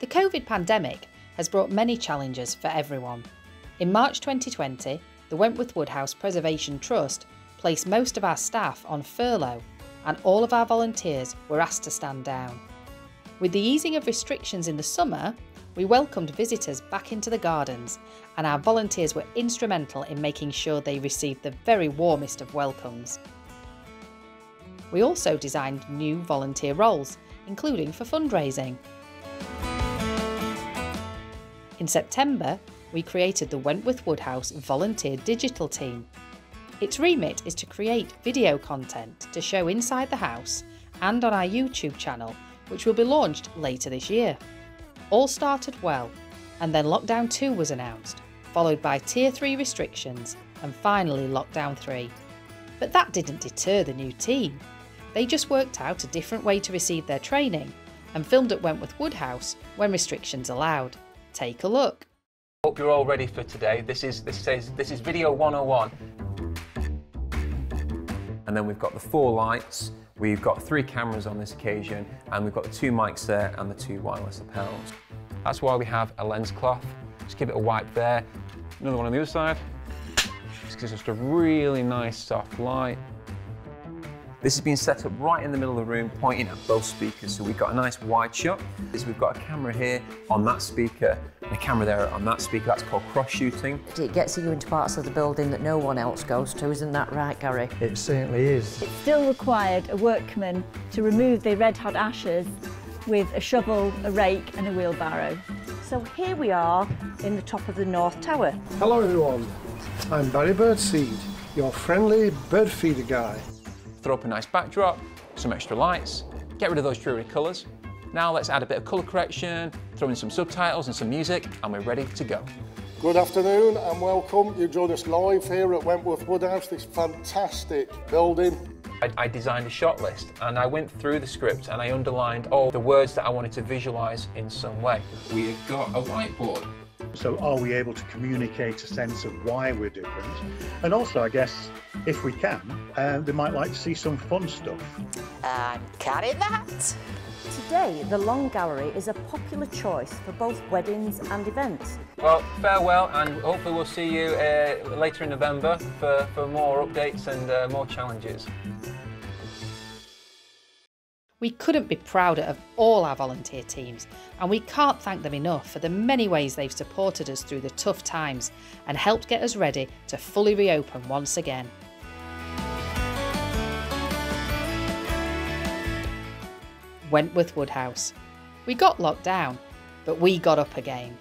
The COVID pandemic has brought many challenges for everyone. In March 2020, the Wentworth Woodhouse Preservation Trust placed most of our staff on furlough and all of our volunteers were asked to stand down. With the easing of restrictions in the summer, we welcomed visitors back into the gardens and our volunteers were instrumental in making sure they received the very warmest of welcomes. We also designed new volunteer roles, including for fundraising. In September, we created the Wentworth Woodhouse Volunteer Digital Team. Its remit is to create video content to show inside the house and on our YouTube channel, which will be launched later this year. All started well, and then Lockdown 2 was announced, followed by Tier 3 restrictions, and finally Lockdown 3. But that didn't deter the new team. They just worked out a different way to receive their training and filmed at Wentworth Woodhouse when restrictions allowed. Take a look. Hope you're all ready for today. This is this says this is video 101. And then we've got the four lights, we've got three cameras on this occasion, and we've got the two mics there and the two wireless lapels. That's why we have a lens cloth. Just give it a wipe there. Another one on the other side. This gives us a really nice soft light. This has been set up right in the middle of the room, pointing at both speakers. So we've got a nice wide shot. We've got a camera here on that speaker, and a camera there on that speaker. That's called cross shooting. It gets you into parts of the building that no one else goes to, isn't that right, Gary? It certainly is. It still required a workman to remove the red hot ashes with a shovel, a rake and a wheelbarrow. So here we are in the top of the North Tower. Hello everyone, I'm Barry Birdseed, your friendly bird feeder guy. Throw up a nice backdrop, some extra lights, get rid of those dreary colours. Now let's add a bit of colour correction, throw in some subtitles and some music, and we're ready to go. Good afternoon and welcome. You join us live here at Wentworth Woodhouse, this fantastic building. I, I designed a shot list and I went through the script and I underlined all the words that I wanted to visualise in some way. We've got a whiteboard so are we able to communicate a sense of why we're different? And also, I guess, if we can, uh, they might like to see some fun stuff. I'm carrying that. Today, the Long Gallery is a popular choice for both weddings and events. Well, farewell, and hopefully we'll see you uh, later in November for, for more updates and uh, more challenges. We couldn't be prouder of all our volunteer teams, and we can't thank them enough for the many ways they've supported us through the tough times and helped get us ready to fully reopen once again. Wentworth Woodhouse. We got locked down, but we got up again.